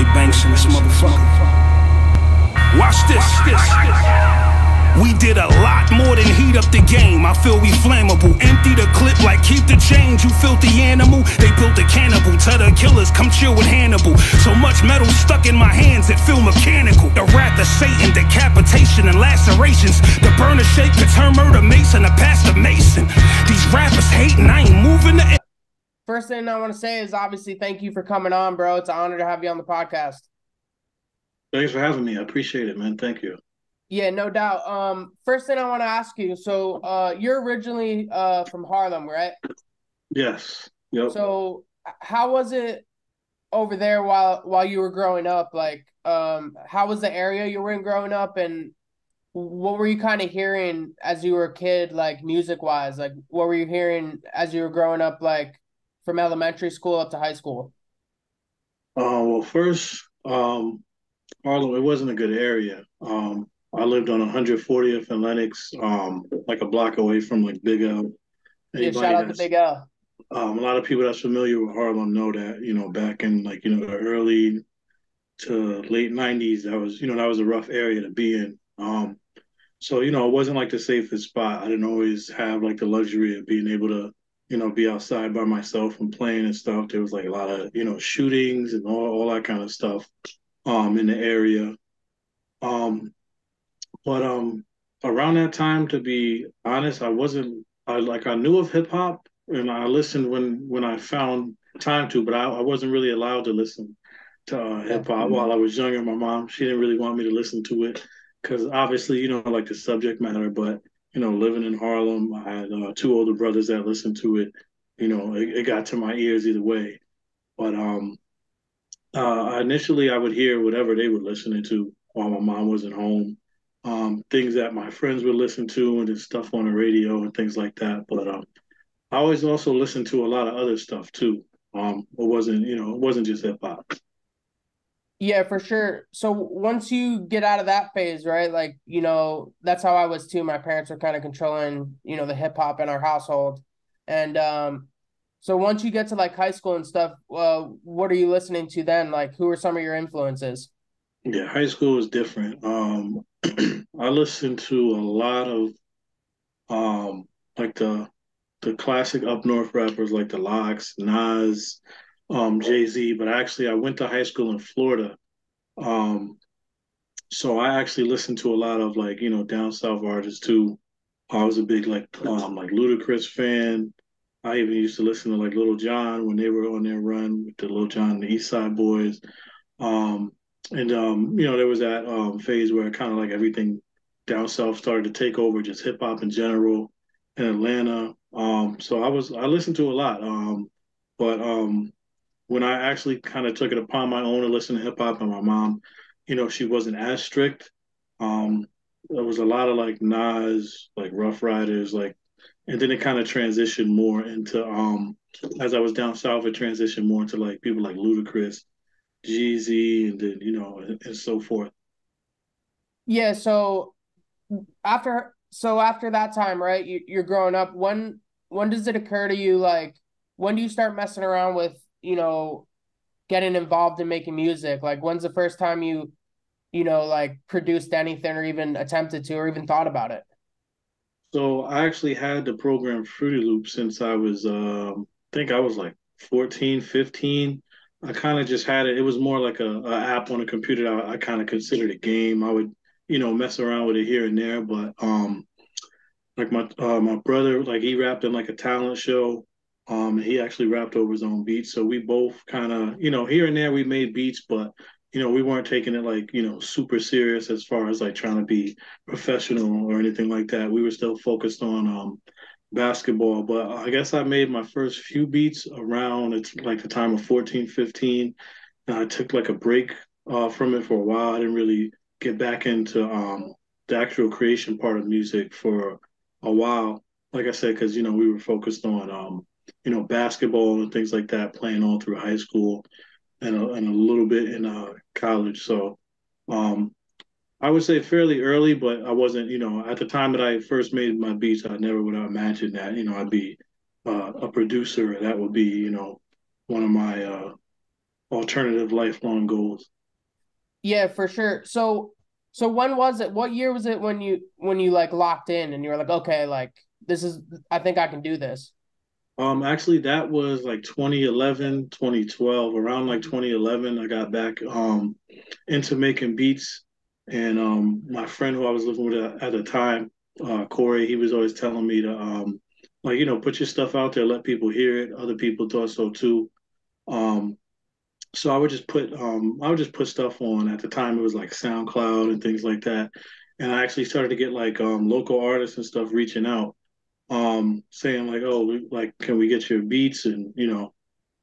Lloyd Banks in this motherfucker. Watch this. this, this. We did a lot more than heat up the game. I feel we flammable. Empty the clip like keep the change, you filthy animal. They built a cannibal. Tell the killers, come chill with Hannibal. So much metal stuck in my hands, it feel mechanical. The wrath of Satan, decapitation and lacerations. The burner shape could turn murder mason to pastor mason. These rappers hating, I ain't moving the. First thing I want to say is obviously thank you for coming on, bro. It's an honor to have you on the podcast. Thanks for having me. I appreciate it, man. Thank you. Yeah, no doubt. Um, first thing I want to ask you. So, uh, you're originally uh from Harlem, right? Yes. Yep. So, how was it over there while while you were growing up? Like, um, how was the area you were in growing up, and what were you kind of hearing as you were a kid, like music wise? Like, what were you hearing as you were growing up, like from elementary school up to high school? Uh, well, first, um, Harlem, it wasn't a good area. Um, I lived on 140th and Lenox, um, like a block away from like Big L. yeah, shout out to Big L. Um, a lot of people that's familiar with Harlem know that you know back in like you know the early to late 90s, that was you know that was a rough area to be in. Um, so you know it wasn't like the safest spot. I didn't always have like the luxury of being able to you know be outside by myself and playing and stuff. There was like a lot of you know shootings and all all that kind of stuff um, in the area. Um, but um, around that time, to be honest, I wasn't. I like I knew of hip hop and I listened when when I found time to, but I, I wasn't really allowed to listen to uh, hip hop mm-hmm. while I was younger. My mom she didn't really want me to listen to it because obviously you know like the subject matter. But you know, living in Harlem, I had uh, two older brothers that listened to it. You know, it, it got to my ears either way. But um, uh, initially, I would hear whatever they were listening to while my mom wasn't home um, things that my friends would listen to and stuff on the radio and things like that. But um, I always also listened to a lot of other stuff too. Um, it wasn't, you know, it wasn't just hip hop. Yeah, for sure. So once you get out of that phase, right? Like, you know, that's how I was too. My parents were kind of controlling, you know, the hip hop in our household. And um, so once you get to like high school and stuff, uh, what are you listening to then? Like, who are some of your influences? Yeah, high school is different. Um, I listen to a lot of um like the the classic up north rappers like the LOX, Nas, um, Jay Z. But actually, I went to high school in Florida, um, so I actually listened to a lot of like you know down south artists too. I was a big like um like Ludacris fan. I even used to listen to like Lil Jon when they were on their run with the Lil Jon and the East Side Boyz. Um, and um, you know, there was that um, phase where kind of like everything down south started to take over, just hip hop in general in Atlanta. Um, so I was I listened to a lot, um, but um, when I actually kind of took it upon my own to listen to hip hop, and my mom, you know, she wasn't as strict. Um, there was a lot of like Nas, like Ruff Ryders, like, and then it kind of transitioned more into um, as I was down south, it transitioned more into like people like Ludacris Jeezy, and then you know, and, and so forth. Yeah. So after so after that time, right? You, you're growing up. When when does it occur to you like when do you start messing around with you know getting involved in making music? Like when's the first time you you know like produced anything or even attempted to or even thought about it? So I actually had the program Fruity Loop since I was um I think I was like 14, 15. I kind of just had it. It was more like a, a app on a computer. I, I kind of considered a game. I would, you know, mess around with it here and there. But um, like my uh, my brother, like he rapped in like a talent show. Um, he actually rapped over his own beats. So we both kind of, you know, here and there we made beats, but you know, we weren't taking it like, you know, super serious as far as like trying to be professional or anything like that. We were still focused on um, basketball, but I guess I made my first few beats around it's like the time of 14, 15. And I took like a break uh, from it for a while. I didn't really get back into um, the actual creation part of music for a while. Like I said, because you know we were focused on um, you know basketball and things like that, playing all through high school and a, and a little bit in uh, college. So um, I would say fairly early, but I wasn't, you know, at the time that I first made my beats, I never would have imagined that, you know, I'd be uh, a producer. That would be, you know, one of my uh, alternative lifelong goals. Yeah, for sure. So so when was it? What year was it when you when you like locked in and you were like, okay, like this is I think I can do this? Um actually that was like 2011, 2012. Around like 2011 I got back um into making beats and um my friend who I was living with at the time, uh Corey, he was always telling me to um like you know put your stuff out there, let people hear it. Other people thought so too. Um so I would just put um I would just put stuff on. At the time it was like SoundCloud and things like that. And I actually started to get like um local artists and stuff reaching out, um, saying like, oh, like can we get your beats and you know,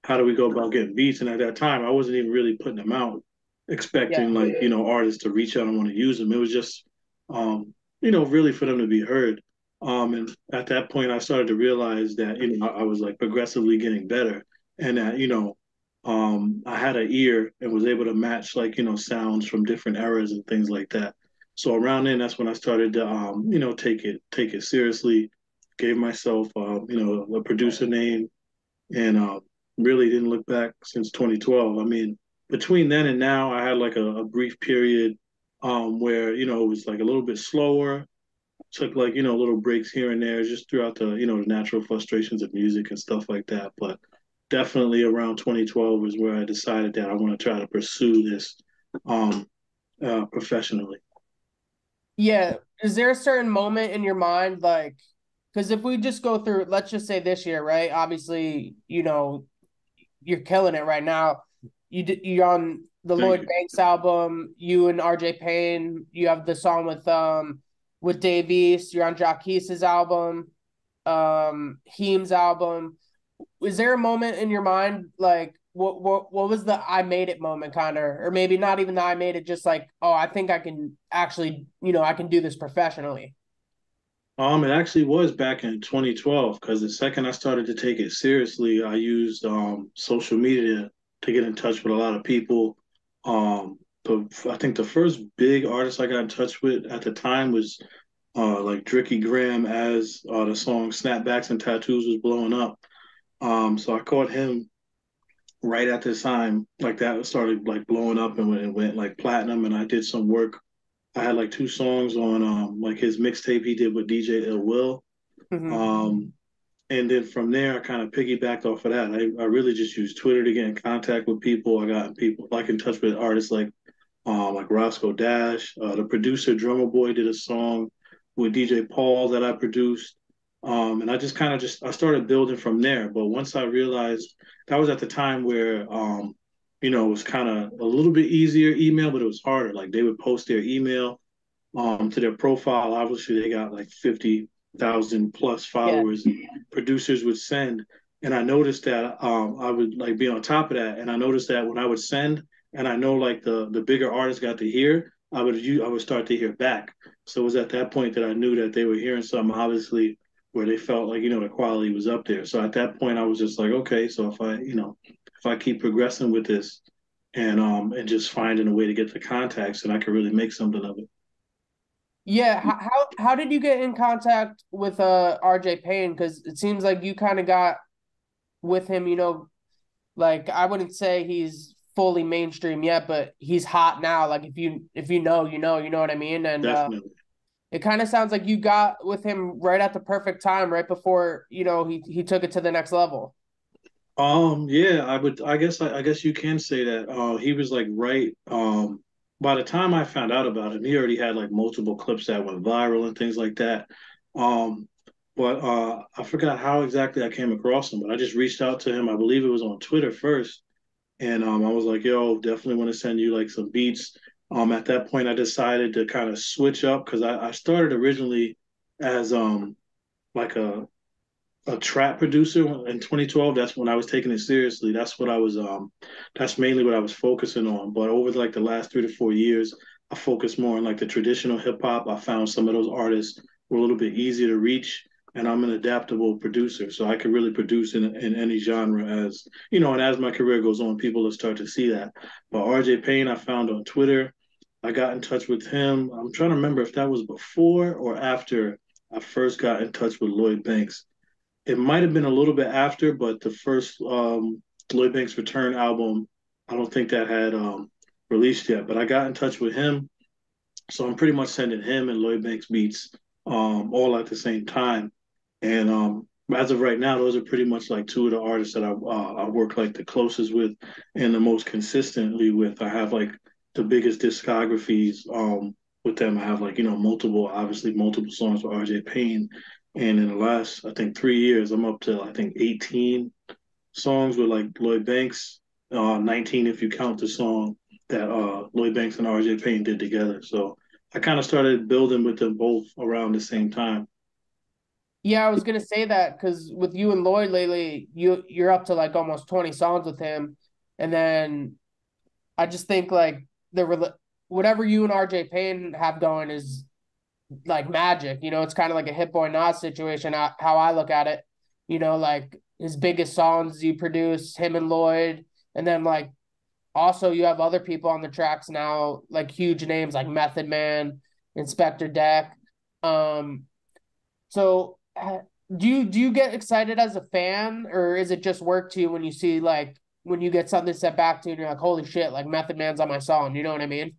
how do we go about getting beats? And at that time I wasn't even really putting them out, expecting yeah. like, you know, artists to reach out and want to use them. It was just um, you know, really for them to be heard. Um, and at that point I started to realize that, you know, I, I was like progressively getting better and that, you know, um, I had an ear and was able to match like you know sounds from different eras and things like that. So around then, that's when I started to um, you know take it take it seriously. Gave myself uh, you know a producer name, and uh, really didn't look back since 2012. I mean, between then and now, I had like a, a brief period um, where you know it was like a little bit slower. Took like you know little breaks here and there, just throughout the you know the natural frustrations of music and stuff like that. But definitely around 2012 is where I decided that I want to try to pursue this um, uh, professionally. Yeah. Is there a certain moment in your mind, like, because if we just go through, let's just say this year, right? Obviously, you know, you're killing it right now. You you're on the Thank Lloyd you. Banks album. You and RJ Payne. You have the song with um with Dave East. You're on Jacquise's album, um, Heem's album is there a moment in your mind like what what what was the I made it moment of or maybe not even the I made it just like oh I think I can actually you know I can do this professionally. Um, it actually was back in 2012 because the second I started to take it seriously, I used um social media to get in touch with a lot of people. Um, the I think the first big artist I got in touch with at the time was uh like Driicky Graham as uh, the song Snapbacks and Tattoos was blowing up. Um, so I caught him right at this time, like that started like blowing up and went, and went like platinum. And I did some work. I had like two songs on um like his mixtape he did with DJ Ill Will. Mm-hmm. Um, and then from there, I kind of piggybacked off of that. I, I really just used Twitter to get in contact with people. I got people like in touch with artists like um, like Roscoe Dash. Uh, the producer Drumma Boy did a song with DJ Paul that I produced. Um, and I just kind of just I started building from there. But once I realized that was at the time where um, you know, it was kind of a little bit easier email, but it was harder. Like they would post their email um to their profile. Obviously, they got like fifty thousand plus followers. Yeah. Producers would send, and I noticed that um I would like be on top of that, and I noticed that when I would send, and I know like the the bigger artists got to hear, I would you I would start to hear back. So it was at that point that I knew that they were hearing something. Obviously, where they felt like you know the quality was up there. So at that point, I was just like, okay, so if I you know I keep progressing with this and um and just finding a way to get the contacts, and I could really make something of it. Yeah, how how did you get in contact with uh RJ Payne? Because it seems like you kind of got with him, you know, like I wouldn't say he's fully mainstream yet, but he's hot now. Like if you if you know, you know, you know what I mean. And uh, Definitely. Uh, it kind of sounds like you got with him right at the perfect time, right before you know he he took it to the next level. Um. Yeah, I would. I guess. I, I guess you can say that. Uh, he was like right. Um. By the time I found out about him, he already had like multiple clips that went viral and things like that. Um. But uh, I forgot how exactly I came across him. But I just reached out to him. I believe it was on Twitter first, and um, I was like, "Yo, definitely want to send you like some beats." Um, at that point, I decided to kind of switch up because I, I started originally as um like a a trap producer in 2012 that's when i was taking it seriously that's what i was um that's mainly what i was focusing on but over like the last three to four years i focused more on like the traditional hip-hop i found some of those artists were a little bit easier to reach and I'm an adaptable producer, so I can really produce in, in any genre as you know. And as my career goes on, people will start to see that. But RJ Payne, I found on Twitter. I got in touch with him. I'm trying to remember if that was before or after I first got in touch with Lloyd Banks. It might have been a little bit after, but the first um, Lloyd Banks Return album I don't think that had um, released yet, but I got in touch with him. So I'm pretty much sending him and Lloyd Banks beats um, all at the same time. And um, as of right now, those are pretty much like two of the artists that I uh, I work like the closest with and the most consistently with. I have like the biggest discographies um, with them. I have like you know multiple, obviously multiple songs with RJ Payne, and in the last I think three years, I'm up to I think 18 songs with like Lloyd Banks, uh, 19 if you count the song that uh, Lloyd Banks and RJ Payne did together. So I kind of started building with them both around the same time. Yeah, I was gonna say that because with you and Lloyd lately, you you're up to like almost 20 songs with him, and then I just think like the whatever you and RJ Payne have going is like magic. You know, it's kind of like a Hit Boy Nas situation. How I look at it, you know, like his biggest songs you produce, him and Lloyd, and then like also you have other people on the tracks now, like huge names like Method Man, Inspectah Deck. Um, so do you do you get excited as a fan, or is it just work to you when you see like when you get something set back to you and you're like, holy shit, like Method Man's on my song. You know what I mean?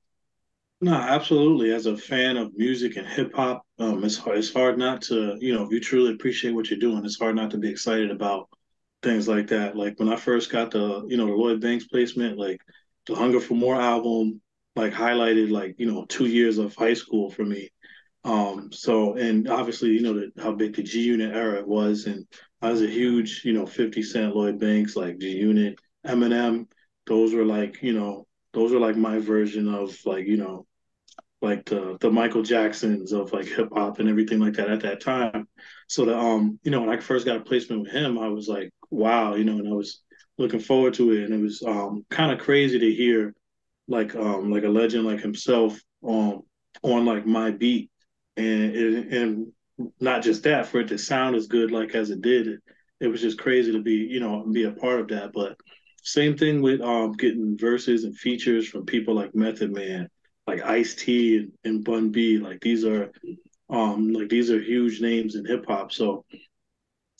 No, absolutely. As a fan of music and hip hop, um, it's hard, it's hard not to, you know, if you truly appreciate what you're doing, it's hard not to be excited about things like that. Like when I first got the, you know, the Lloyd Banks placement, like the Hunger for More album, like highlighted like, you know, two years of high school for me. Um, so and obviously, you know, the, how big the G Unit era was, and I was a huge, you know, 50 Cent, Lloyd Banks, like G Unit, Eminem. Those were like, you know, those are like my version of like, you know, like the the Michael Jacksons of like hip hop and everything like that at that time. So that um, you know, when I first got a placement with him, I was like, wow, you know, and I was looking forward to it. And it was um kind of crazy to hear like um like a legend like himself um on like my beat. And it, and not just that, for it to sound as good like as it did, it, it was just crazy to be, you know, be a part of that. But same thing with um getting verses and features from people like Method Man, like Ice T and, Bun B. Like these are um like these are huge names in hip hop. So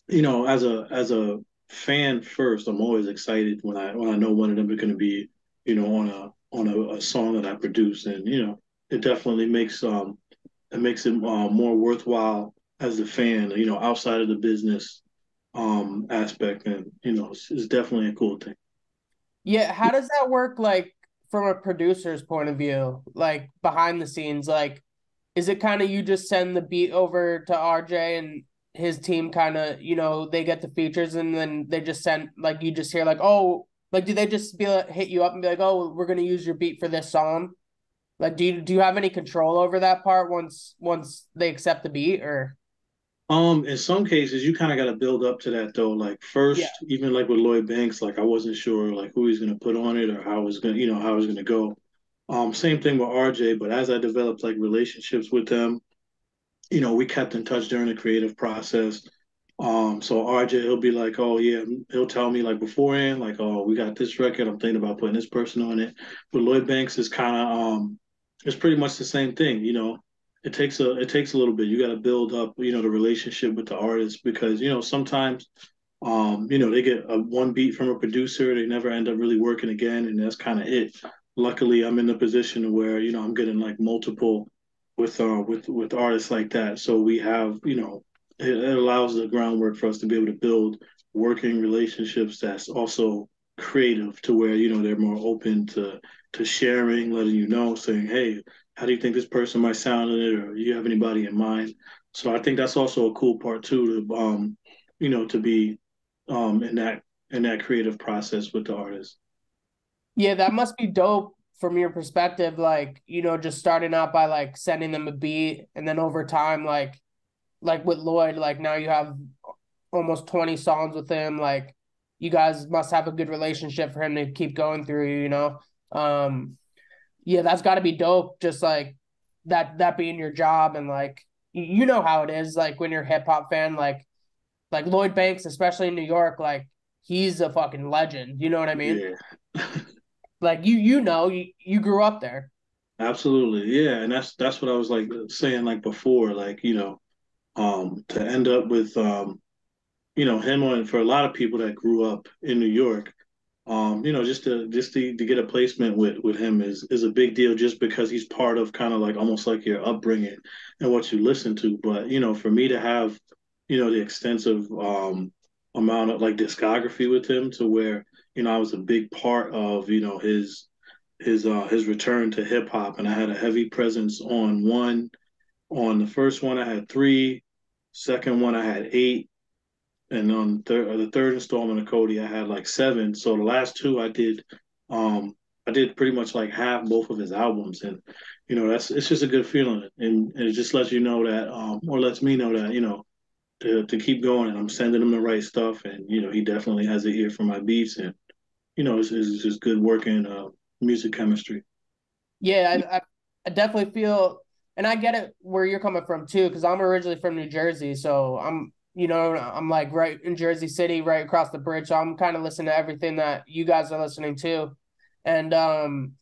you know, as a as a fan first, I'm always excited when I when I know one of them is going to be you know on a on a, a, song that I produce, and you know it definitely makes um it makes it uh, more worthwhile as a fan. You know, outside of the business um aspect, and you know it's, it's definitely a cool thing. Yeah, how does that work? Like from a producer's point of view, like behind the scenes, like is it kind of you just send the beat over to RJ and his team kind of you know they get the features and then they just send like you just hear like oh like do they just be like, hit you up and be like oh we're gonna use your beat for this song? Like do you do you have any control over that part once once they accept the beat or um, in some cases, you kind of got to build up to that though. Like first, yeah. even like with Lloyd Banks, like I wasn't sure like who he's going to put on it or how it was going, to you know, how it was going to go. Um, same thing with RJ, but as I developed like relationships with them, you know, we kept in touch during the creative process. Um, so RJ, he'll be like, oh yeah, he'll tell me like beforehand, like, oh, we got this record. I'm thinking about putting this person on it. But Lloyd Banks is kind of, um, it's pretty much the same thing. You know, it takes a it takes a little bit. You got to build up, you know, the relationship with the artist because you know sometimes, um, you know, they get a one beat from a producer, they never end up really working again, and that's kind of it. Luckily, I'm in the position where you know I'm getting like multiple with uh with with artists like that, so we have you know it, it allows the groundwork for us to be able to build working relationships that's also creative to where you know they're more open to to sharing, letting you know, saying, "Hey, how do you think this person might sound in it, or do you have anybody in mind? So I think that's also a cool part too, to um, you know, to be um in that in that creative process with the artist. Yeah, that must be dope from your perspective. Like, you know, just starting out by like sending them a beat, and then over time, like, like with Lloyd, like now you have almost twenty songs with him. Like, you guys must have a good relationship for him to keep going through. You know, um, yeah, that's got to be dope. Just like that, that being your job, and like you know how it is. Like when you're a hip hop fan, like like Lloyd Banks, especially in New York, like he's a fucking legend. You know what I mean? Yeah. like you, you know, you you grew up there. Absolutely, yeah, and that's that's what I was like saying like before, like you know, um, to end up with um, you know, him on for a lot of people that grew up in New York, um, you know, just to just to, to get a placement with with him is is a big deal just because he's part of kind of like almost like your upbringing and what you listen to. But you know, for me to have, you know, the extensive um amount of like discography with him to where, you know, I was a big part of, you know, his his uh his return to hip hop and I had a heavy presence on one. On the first one I had three, second one I had eight, and on the third installment of COTI, I had like seven. So the last two I did, um, I did pretty much like half both of his albums, and you know that's it's just a good feeling, and, and it just lets you know that, um, or lets me know that you know to to keep going, and I'm sending him the right stuff, and you know he definitely has an ear for my beats, and you know it's, it's just good working uh, music chemistry. Yeah, I, I definitely feel, and I get it where you're coming from too, because I'm originally from New Jersey, so I'm you know, I'm like right in Jersey City, right across the bridge. So I'm kind of listening to everything that you guys are listening to. And um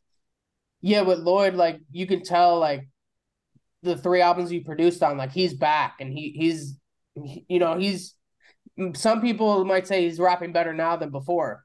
yeah, with Lloyd, like you can tell like the three albums he produced on, like he's back and he he's you know, he's some people might say he's rapping better now than before.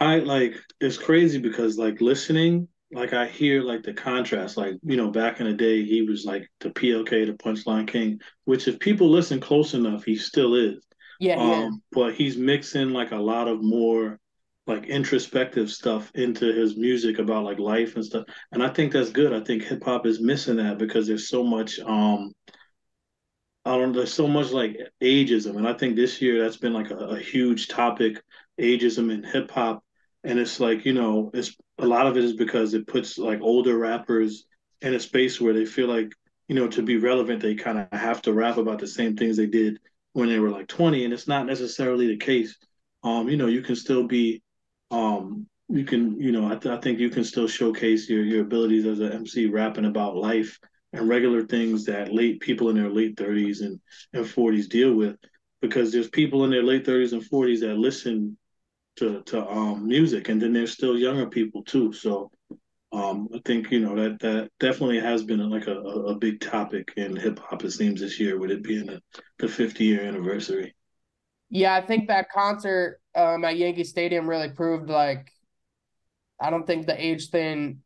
I like it's crazy because like listening like I hear like the contrast, like you know, back in the day, he was like the PLK, the Punchline King, which if people listen close enough, he still is. Yeah, um, yeah. But he's mixing like a lot of more like introspective stuff into his music about like life and stuff, and I think that's good. I think hip hop is missing that because there's so much. um I don't. There's so much like ageism, and I think this year that's been like a, a huge topic, ageism in hip hop and it's like you know it's a lot of it is because it puts like older rappers in a space where they feel like you know to be relevant they kind of have to rap about the same things they did when they were like 20 and it's not necessarily the case. Um you know you can still be um you can you know I, th- I think you can still showcase your your abilities as an mc rapping about life and regular things that late people in their late 30s and, and 40s deal with. Because there's people in their late 30s and 40s that listen to to um, music, and then there's still younger people too. So um, I think you know that that definitely has been like a, a big topic in hip hop. It seems this year with it being the, the 50 year anniversary. Yeah, I think that concert um, at Yankee Stadium really proved like I don't think the age thing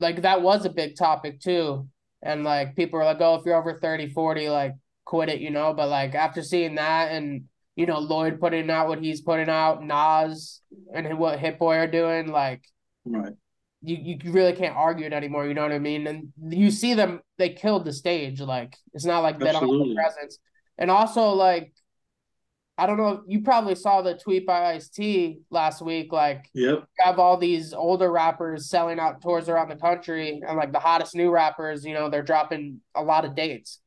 like that was a big topic too. And like people are like, oh, if you're over 30, 40, like quit it, you know. But like after seeing that and you know, Lloyd putting out what he's putting out, Nas and what Hit Boy are doing, like right. You you really can't argue it anymore, you know what I mean? And you see them they killed the stage. Like it's not like they don't have the presence. And also like I don't know, you probably saw the tweet by Ice T last week. Like yep. have all these older rappers selling out tours around the country and like the hottest new rappers, you know, they're dropping a lot of dates.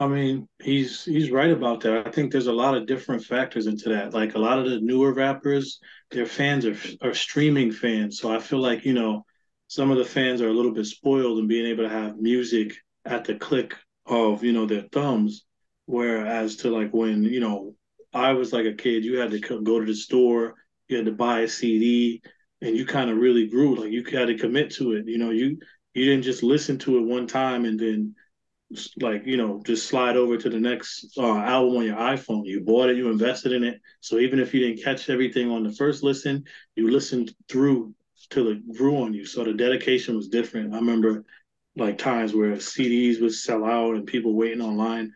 I mean, he's he's right about that. I think there's a lot of different factors into that. Like a lot of the newer rappers, their fans are are streaming fans. So I feel like, you know, some of the fans are a little bit spoiled in being able to have music at the click of, you know, their thumbs. Whereas to like when, you know, I was like a kid, you had to go to the store, you had to buy a CD, and you kind of really grew. Like you had to commit to it. You know, you you didn't just listen to it one time and then like you know just slide over to the next uh, album on your iphone. You bought it you invested in it. So even if you didn't catch everything on the first listen you listened through till it grew on you. So the dedication was different. I remember like times where cds would sell out and people waiting online.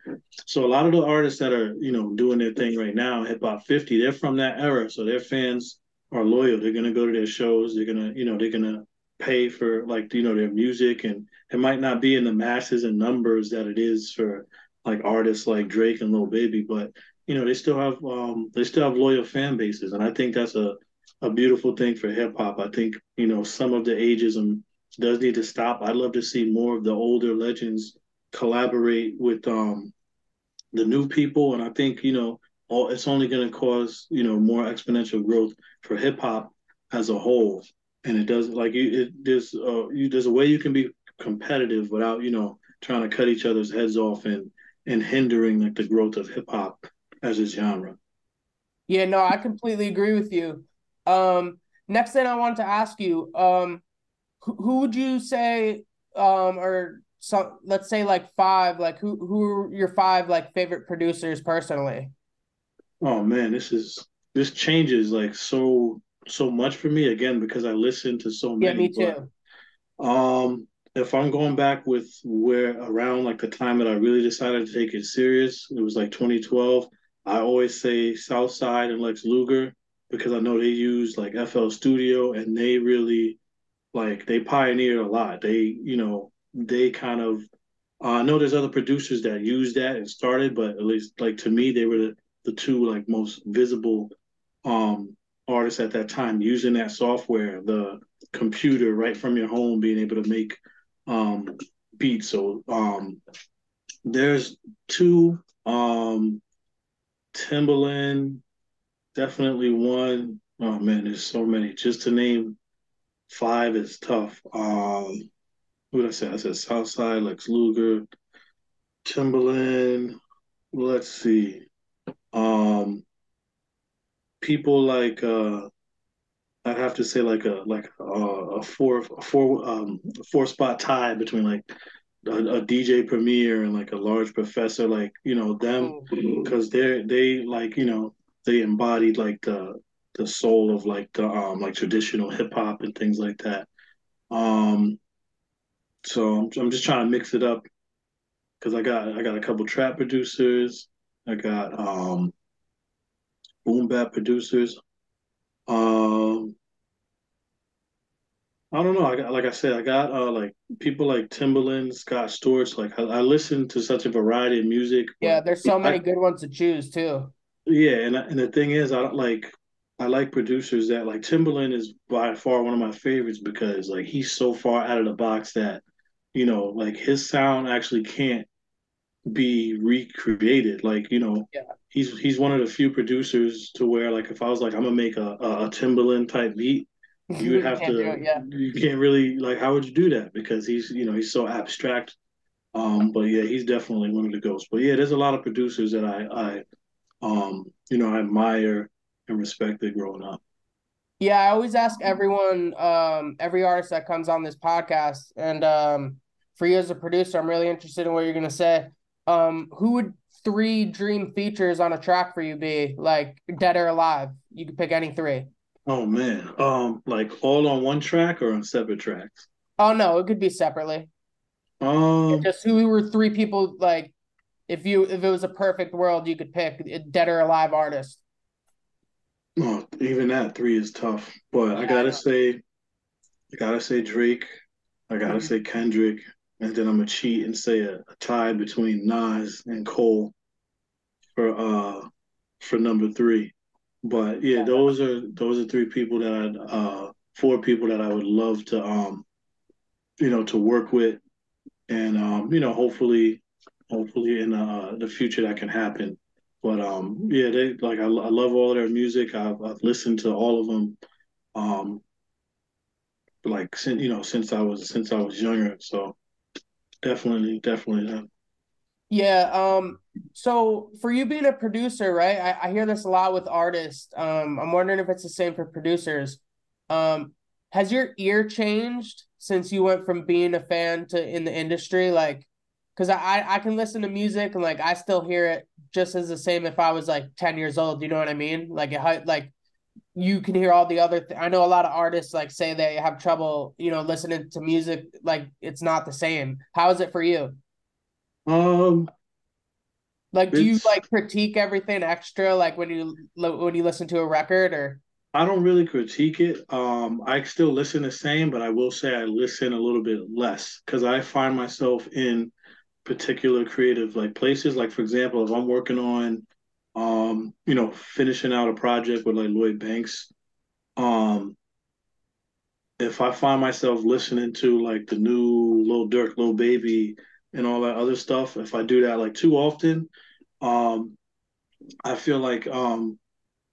So a lot of the artists that are you know doing their thing right now hip hop 50 they're from that era. So their fans are loyal. They're going to go to their shows. They're going to you know they're going to pay for like you know their music and it might not be in the masses and numbers that it is for like artists like Drake and Lil Baby, but you know they still have um they still have loyal fan bases, and I think that's a a beautiful thing for hip hop. I think you know some of the ageism does need to stop. I'd love to see more of the older legends collaborate with um the new people, and I think you know all it's only going to cause you know more exponential growth for hip hop as a whole and it does like you it there's uh you there's a way you can be competitive without you know trying to cut each other's heads off and and hindering like the growth of hip hop as a genre. Yeah, no, I completely agree with you. Um, next thing I wanted to ask you, um, who, who would you say, um, or some, let's say like five, like who who are your five like favorite producers personally? Oh man, this is this changes like so so much for me again because I listen to so many. Yeah, me too. But, um, if I'm going back with where around like the time that I really decided to take it serious, it was like 2012. I always say Southside and Lex Luger because I know they use like FL Studio and they really like they pioneered a lot. They, you know, they kind of uh, I know there's other producers that use that and started, but at least like to me, they were the, the two like most visible um artists at that time using that software, the computer right from your home, being able to make um beats. So um there's two um Timbaland, definitely one. Oh man, there's so many. Just to name five is tough. Um who did I say? I said Southside, Lex Luger, Timbaland. Let's see. Um, people like uh, I'd have to say like a like a, a four a four um four spot tie between like a, a, DJ Premier and like a Large Professor, like you know them, because they're they like you know they embodied like the the soul of like the um like traditional hip hop and things like that. Um, so I'm, I'm just trying to mix it up because I got I got a couple trap producers, I got um boom bap producers. Um I don't know. I got like I said, I got uh like people like Timbaland, Scott Storch. Like I, I listen to such a variety of music. Yeah, there's so many I, good ones to choose too. Yeah, and and the thing is, I don't like I like producers that like Timbaland is by far one of my favorites because like he's so far out of the box that you know, like his sound actually can't be recreated. Like, you know, yeah. he's he's one of the few producers to where like if I was like I'm gonna make a a, Timbaland type beat, you would have to it, yeah. you can't really like how would you do that? Because he's you know, he's so abstract. Um, but yeah, he's definitely one of the ghosts. But yeah, there's a lot of producers that I I um, you know, I admire and respected growing up. Yeah, I always ask everyone, um, every artist that comes on this podcast, and um, for you as a producer, I'm really interested in what you're gonna say. Um, who would three dream features on a track for you be? Like dead or alive? You could pick any three. Oh man. Um, like all on one track or on separate tracks? Oh no, it could be separately. Um just who were three people like if you if it was a perfect world you could pick a dead or alive artist. Oh, even that three is tough. But yeah, I gotta I say I gotta say Drake. I gotta mm-hmm. say Kendrick and then I'm gonna cheat and say a, a, tie between Nas and Cole for uh for number three. But yeah, those are those are three people that I'd uh four people that I would love to um you know to work with and um you know hopefully hopefully in uh the future that can happen. But um yeah, they like I, I love all of their music. I've I've listened to all of them um like since you know since I was since I was younger. So Definitely, definitely. Yeah. Um. So for you being a producer, right? I, I hear this a lot with artists. Um. I'm wondering if it's the same for producers. Um. Has your ear changed since you went from being a fan to in the industry? Like, because I I can listen to music and like I still hear it just as the same if I was like ten years old. You know what I mean? Like it like you can hear all the other th- i know a lot of artists like say they have trouble you know listening to music like it's not the same. How is it for you? Um like do you like critique everything extra like when you when you listen to a record or? I don't really critique it. Um i still listen the same but i will say i listen a little bit less because i find myself in particular creative like places. Like for example if i'm working on um, you know, finishing out a project with like Lloyd Banks. Um, if I find myself listening to like the new Lil Durk, Lil Baby, and all that other stuff, if I do that like too often, um, I feel like um,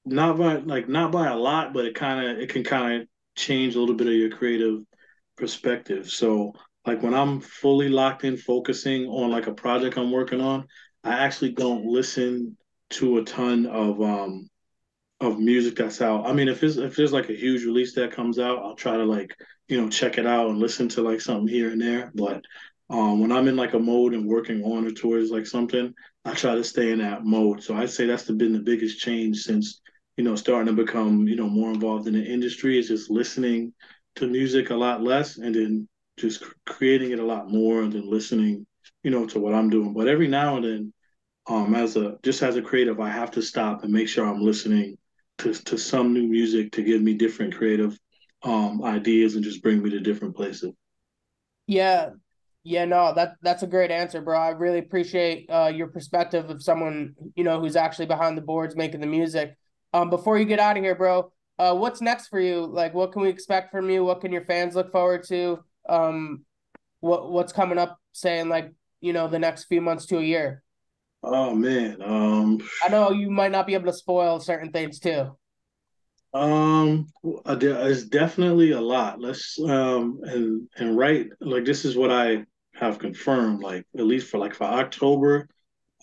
not by like not by a lot, but it kind of it can kind of change a little bit of your creative perspective. So like when I'm fully locked in, focusing on like a project I'm working on, I actually don't listen to a ton of um of music that's out. I mean, if it's if there's like a huge release that comes out, I'll try to like you know check it out and listen to like something here and there. But um, when I'm in like a mode and working on or towards like something, I try to stay in that mode. So I'd say that's the, been the biggest change since you know, starting to become, you know, more involved in the industry is just listening to music a lot less and then just creating it a lot more and then listening, you know, to what I'm doing. But every now and then, um, as a just as a creative, I have to stop and make sure I'm listening to to some new music to give me different creative um ideas and just bring me to different places. Yeah. Yeah, no, that that's a great answer, bro. I really appreciate uh, your perspective of someone, you know, who's actually behind the boards making the music. Um, before you get out of here, bro, uh, what's next for you? Like, what can we expect from you? What can your fans look forward to? Um, what what's coming up? Saying like, you know, the next few months to a year. Oh man, um, I know you might not be able to spoil certain things too. Um, it's definitely a lot. Let's um and and right like this is what I have confirmed. Like at least for like for October,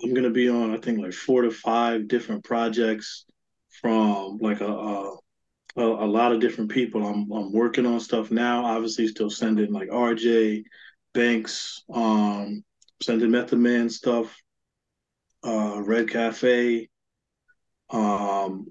I'm gonna be on I think like four to five different projects from like a a, a lot of different people. I'm I'm working on stuff now. Obviously, still sending like RJ Banks, um, sending Method Man stuff, uh, Red Cafe, um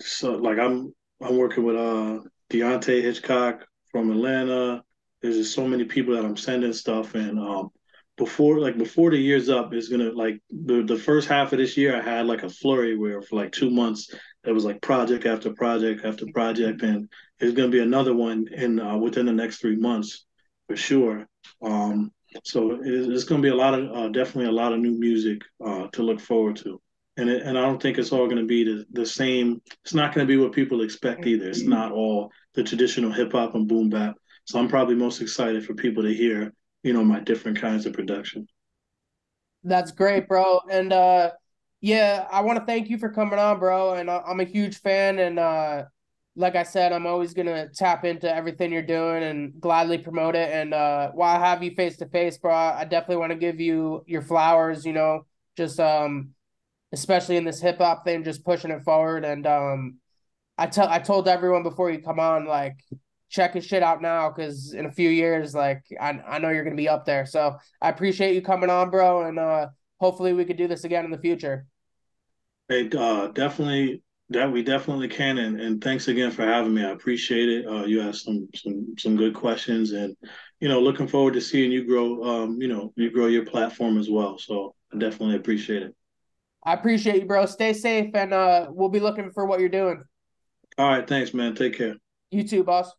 so like I'm I'm working with uh Deante' Hitchcock from Atlanta. There's just so many people that I'm sending stuff and um before like before the year's up is gonna like the the first half of this year I had like a flurry where for like two months it was like project after project after project and there's gonna be another one in uh, within the next three months for sure. Um so it's, gonna be a lot of uh, definitely a lot of new music uh, to look forward to and it, and I don't think it's all going to be the, the same. It's not going to be what people expect either. It's not all the traditional hip hop and boom bap. So I'm probably most excited for people to hear, you know, my different kinds of production. That's great, bro. And uh, yeah, I want to thank you for coming on, bro. And I'm a huge fan. And uh, like I said, I'm always gonna tap into everything you're doing and gladly promote it. And uh, while I have you face to face, bro, I definitely want to give you your flowers. You know, just um especially in this hip hop thing, just pushing it forward. And um, I tell I told everyone before you come on, like check his shit out now because in a few years, like I I know you're gonna be up there. So I appreciate you coming on, bro, and uh, hopefully we could do this again in the future. Hey, uh, definitely that we definitely can, and, and thanks again for having me. I appreciate it. Uh, you asked some some some good questions, and you know, looking forward to seeing you grow. Um, you know, you grow your platform as well. So I definitely appreciate it. I appreciate you, bro. Stay safe, and uh, we'll be looking for what you're doing. All right, thanks, man. Take care. You too, boss.